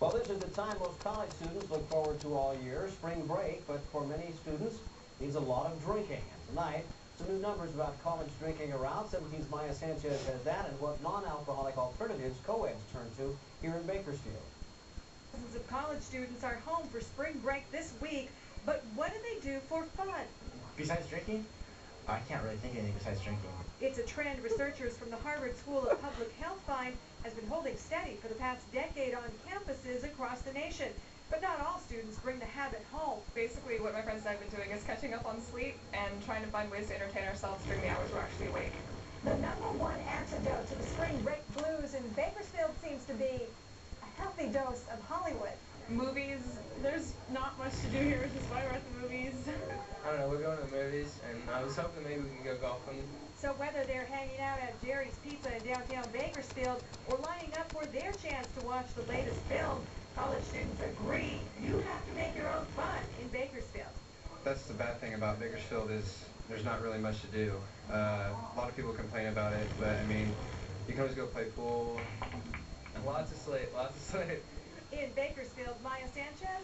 Well, this is the time most college students look forward to all year, spring break, but for many students, means a lot of drinking. And tonight, some new numbers about college drinking around. 17's Maya Sanchez has that and what non-alcoholic alternatives co-eds turn to here in Bakersfield. Thousands of college students are home for spring break this week, but what do they do for fun? Besides drinking? I can't really think of anything besides drinking. It's a trend researchers from the Harvard School of Public Health find has been holding steady for the past decade on campuses across the nation. But not all students bring the habit home. Basically, what my friends and I have been doing is catching up on sleep and trying to find ways to entertain ourselves during the hours we're actually awake. The number one antidote to the spring break blues in Bakersfield seems to be a healthy dose of Hollywood. Movies, there's not much to do here, which is why we're at the movies. I don't know, we're going to the movies, and I was hoping maybe we can go golfing. So whether they're hanging out at Jerry's Pizza in downtown Bakersfield or lining up for their chance to watch the latest film, college students agree you have to make your own fun in Bakersfield. That's the bad thing about Bakersfield is there's not really much to do. Uh, a lot of people complain about it, but I mean, you can always go play pool. Lots of sleep, lots of sleep. In Bakersfield, Maya Sanchez, 17 News.